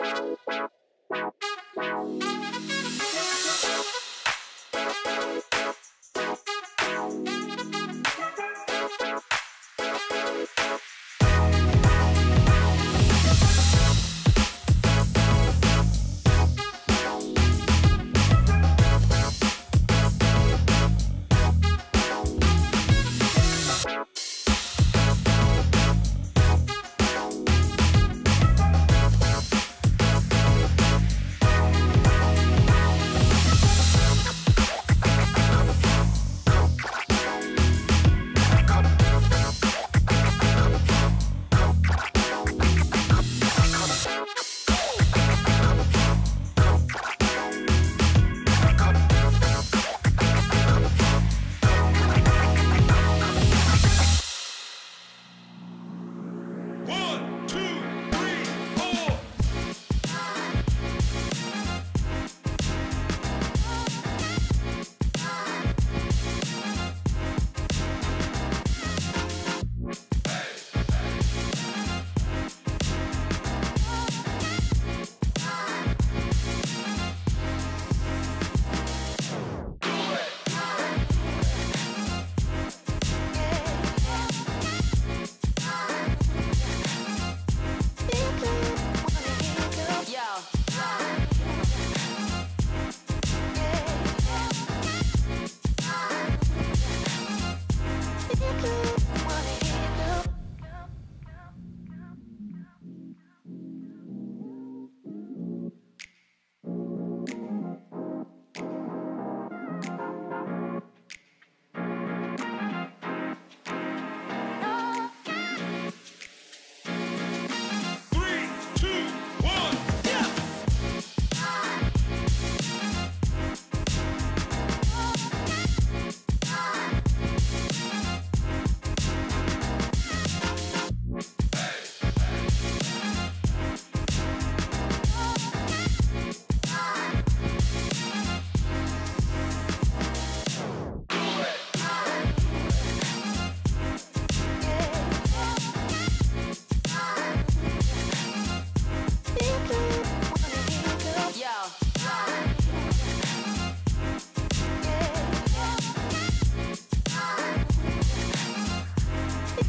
Thank you.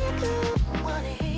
Hear